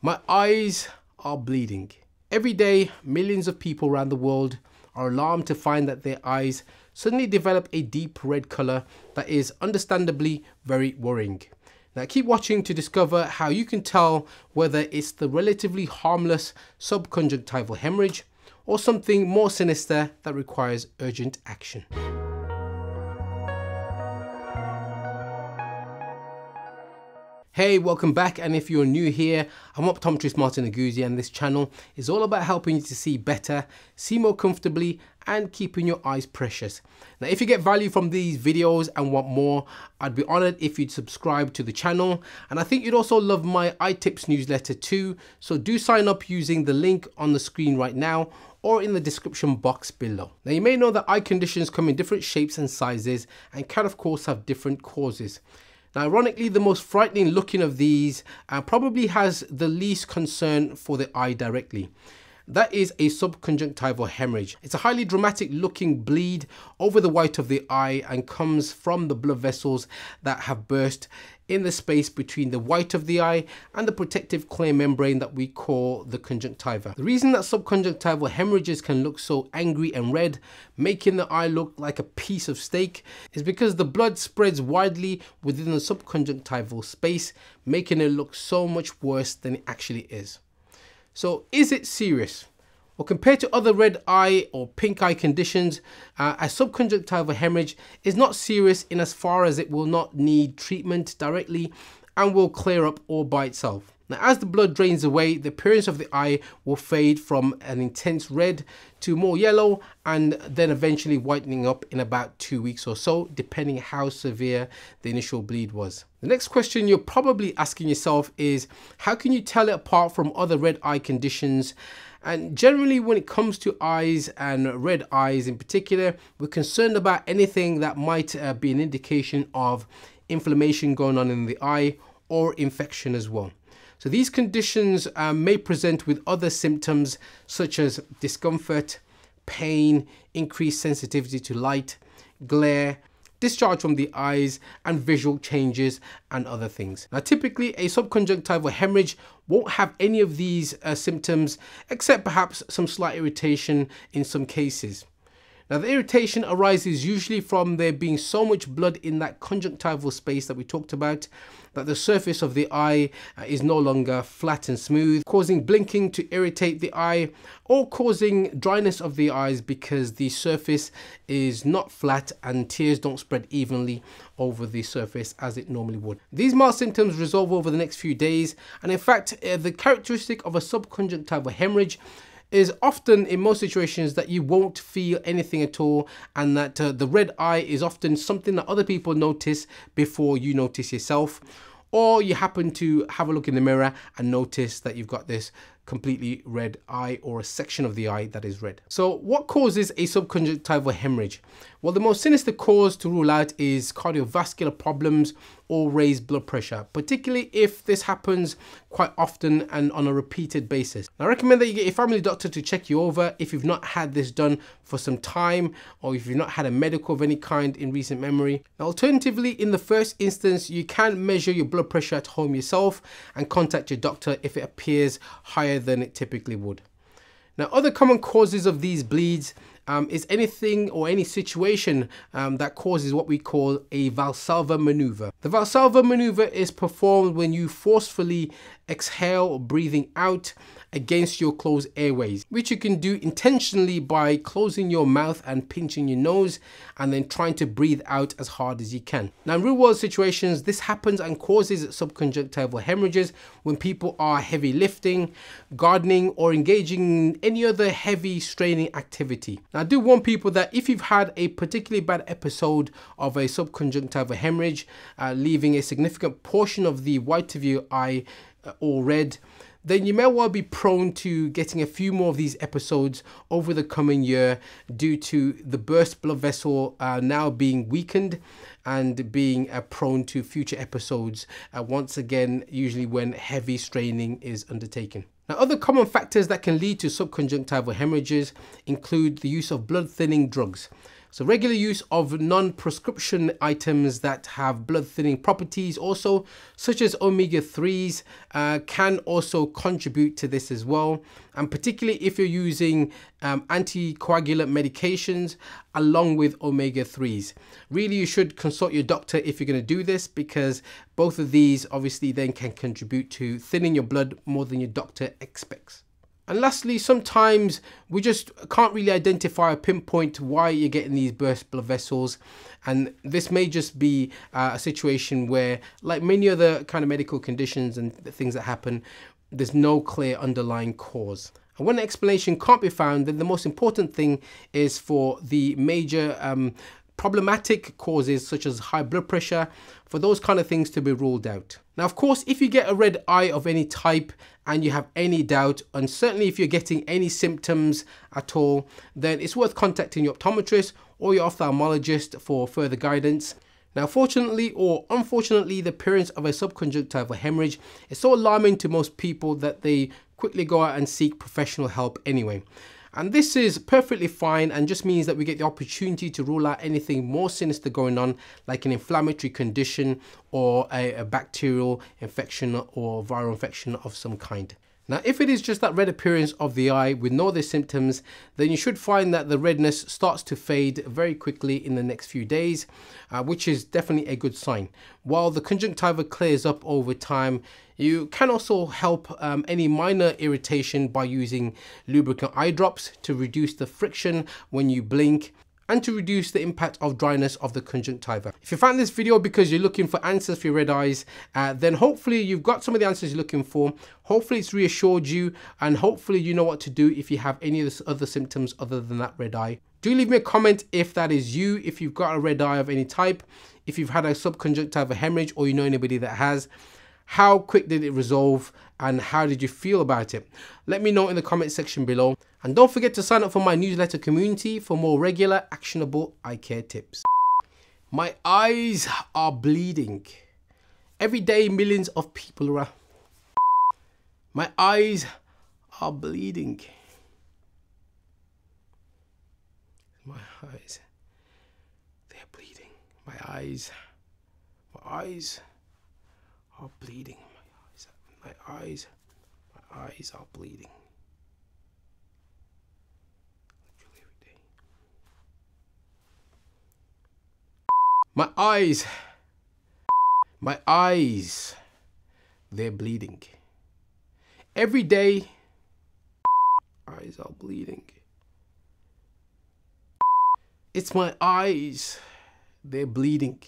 My eyes are bleeding. Every day, millions of people around the world are alarmed to find that their eyes suddenly develop a deep red colour that is understandably very worrying. Now keep watching to discover how you can tell whether it's the relatively harmless subconjunctival hemorrhage or something more sinister that requires urgent action. Hey, welcome back. And if you're new here, I'm optometrist Martin Oguzie, and this channel is all about helping you to see better, see more comfortably, and keeping your eyes precious. Now, if you get value from these videos and want more, I'd be honored if you'd subscribe to the channel. And I think you'd also love my eye tips newsletter too. So do sign up using the link on the screen right now or in the description box below. Now you may know that eye conditions come in different shapes and sizes and can of course have different causes. Now, ironically, the most frightening looking of these uh, probably has the least concern for the eye directly. That is a subconjunctival hemorrhage. It's a highly dramatic looking bleed over the white of the eye and comes from the blood vessels that have burst in the space between the white of the eye and the protective clear membrane that we call the conjunctiva. The reason that subconjunctival hemorrhages can look so angry and red, making the eye look like a piece of steak, is because the blood spreads widely within the subconjunctival space, making it look so much worse than it actually is. So is it serious? Well, compared to other red eye or pink eye conditions, uh, a subconjunctival hemorrhage is not serious in as far as it will not need treatment directly and will clear up all by itself. Now, as the blood drains away, the appearance of the eye will fade from an intense red to more yellow and then eventually whitening up in about two weeks or so, depending how severe the initial bleed was. The next question you're probably asking yourself is, how can you tell it apart from other red eye conditions and generally, when it comes to eyes and red eyes in particular, we're concerned about anything that might uh, be an indication of inflammation going on in the eye or infection as well. So these conditions uh, may present with other symptoms such as discomfort, pain, increased sensitivity to light, glare, discharge from the eyes and visual changes and other things. Now typically a subconjunctival hemorrhage won't have any of these uh, symptoms except perhaps some slight irritation in some cases. Now the irritation arises usually from there being so much blood in that conjunctival space that we talked about that the surface of the eye uh, is no longer flat and smooth, causing blinking to irritate the eye or causing dryness of the eyes because the surface is not flat and tears don't spread evenly over the surface as it normally would. These mild symptoms resolve over the next few days and in fact uh, the characteristic of a subconjunctival hemorrhage is often in most situations that you won't feel anything at all and that uh, the red eye is often something that other people notice before you notice yourself. Or you happen to have a look in the mirror and notice that you've got this completely red eye or a section of the eye that is red. So what causes a subconjunctival hemorrhage? Well, the most sinister cause to rule out is cardiovascular problems or raised blood pressure, particularly if this happens quite often and on a repeated basis. I recommend that you get your family doctor to check you over if you've not had this done for some time or if you've not had a medical of any kind in recent memory. Now, alternatively, in the first instance, you can measure your blood pressure at home yourself and contact your doctor if it appears higher than it typically would. Now, other common causes of these bleeds um, is anything or any situation um, that causes what we call a Valsalva maneuver. The Valsalva maneuver is performed when you forcefully exhale, breathing out against your closed airways, which you can do intentionally by closing your mouth and pinching your nose and then trying to breathe out as hard as you can. Now, in real world situations, this happens and causes subconjunctival hemorrhages when people are heavy lifting, gardening, or engaging in any other heavy straining activity. Now, I do warn people that if you've had a particularly bad episode of a subconjunctival hemorrhage, uh, leaving a significant portion of the white of your eye uh, all red, then you may well be prone to getting a few more of these episodes over the coming year due to the burst blood vessel uh, now being weakened and being uh, prone to future episodes uh, once again usually when heavy straining is undertaken. Now other common factors that can lead to subconjunctival hemorrhages include the use of blood thinning drugs. So regular use of non-prescription items that have blood thinning properties also, such as omega-3s, uh, can also contribute to this as well. And particularly if you're using um, anticoagulant medications along with omega-3s. Really, you should consult your doctor if you're going to do this because both of these obviously then can contribute to thinning your blood more than your doctor expects. And lastly, sometimes we just can't really identify or pinpoint why you're getting these burst blood vessels. And this may just be uh, a situation where, like many other kind of medical conditions and things that happen, there's no clear underlying cause. And when an explanation can't be found, then the most important thing is for the major um, problematic causes such as high blood pressure, for those kind of things to be ruled out. Now, of course, if you get a red eye of any type and you have any doubt, and certainly if you're getting any symptoms at all, then it's worth contacting your optometrist or your ophthalmologist for further guidance. Now, fortunately or unfortunately, the appearance of a subconjunctival hemorrhage is so alarming to most people that they quickly go out and seek professional help anyway. And this is perfectly fine and just means that we get the opportunity to rule out anything more sinister going on, like an inflammatory condition or a, a bacterial infection or viral infection of some kind. Now, if it is just that red appearance of the eye with no other symptoms, then you should find that the redness starts to fade very quickly in the next few days, uh, which is definitely a good sign. While the conjunctiva clears up over time, you can also help um, any minor irritation by using lubricant eye drops to reduce the friction when you blink and to reduce the impact of dryness of the conjunctiva. If you found this video because you're looking for answers for your red eyes, uh, then hopefully you've got some of the answers you're looking for. Hopefully it's reassured you and hopefully you know what to do if you have any of the other symptoms other than that red eye. Do leave me a comment if that is you, if you've got a red eye of any type, if you've had a subconjunctival hemorrhage or you know anybody that has. How quick did it resolve and how did you feel about it? Let me know in the comment section below. And don't forget to sign up for my newsletter community for more regular actionable eye care tips. My eyes are bleeding. Every day millions of people are... My eyes are bleeding. My eyes, they're bleeding. My eyes, my eyes are bleeding. My eyes, my eyes, my eyes are bleeding. Literally every day. My eyes, my eyes, they're bleeding. Every day, eyes are bleeding. It's my eyes, they're bleeding.